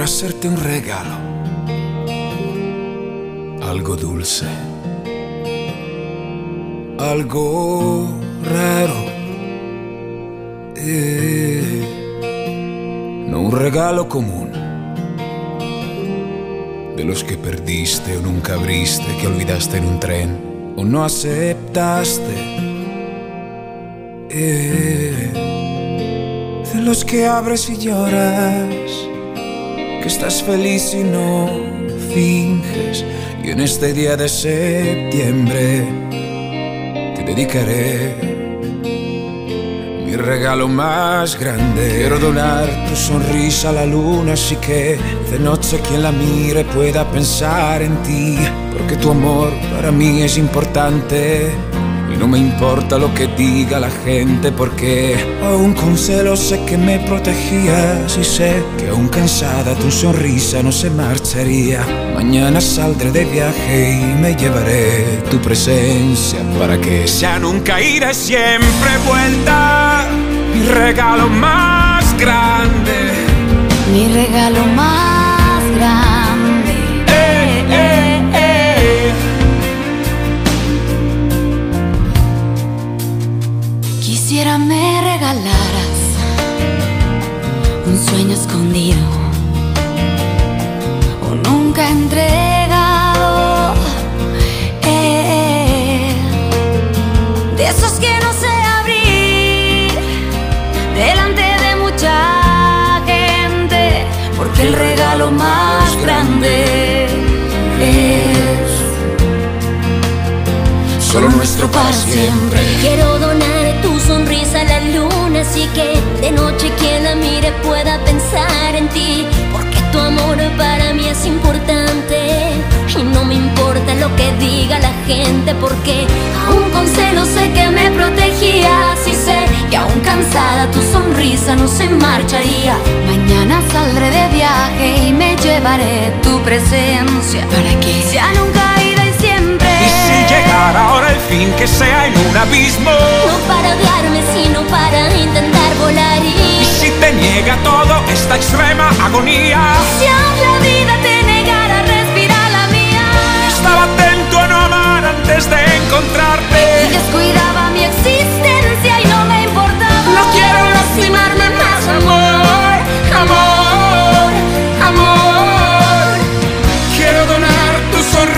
hacerte un regalo, algo dulce, algo raro. Eh, no un regalo común, de los que perdiste o nunca abriste, que olvidaste en un tren o no aceptaste. Eh, de los que abres y lloras, que estás feliz y no finges. Y en este día de septiembre te dedicaré mi regalo más grande. Quiero donar tu sonrisa a la luna, así que de noche quien la mire pueda pensar en ti, porque tu amor para mí es importante. Y no me importa lo que diga la gente porque aún con celos sé que me protegías y sé que aún cansada tu sonrisa no se marcharía. Mañana saldré de viaje y me llevaré tu presencia para que sea nunca y siempre vuelta. Mi regalo más grande. Mi regalo más Quisiera me regalaras un sueño escondido o nunca entregado. Eh, de esos que no sé abrir delante de mucha gente, porque el regalo más grande es Solo nuestro para siempre. Gente, porque aún con celos sé que me protegías y sé que aún cansada tu sonrisa no se marcharía. Mañana saldré de viaje y me llevaré tu presencia para que sea nunca ida y siempre. Y si llegara ahora el fin que sea en un abismo. No para odiarme, sino para intentar volar Y y si te niega todo esta extrema agonía. si aún la vida te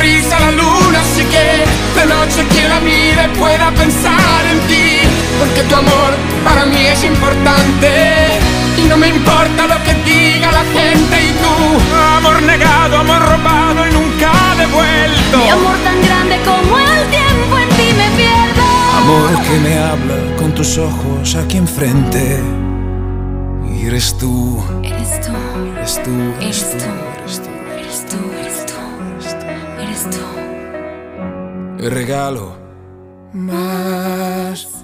sonrisa a la luna, así que de noche quien la mire pueda pensar en ti. Porque tu amor para mí es importante. Y no me importa lo que diga la gente y tú. Amor negado, amor robado y nunca devuelto. Mi amor tan grande como el tiempo en ti me pierdo. Amor que me habla con tus ojos aquí enfrente. Y eres tú, Eres tú, eres tú, eres Eres tú, tú. eres tú. El regalo más.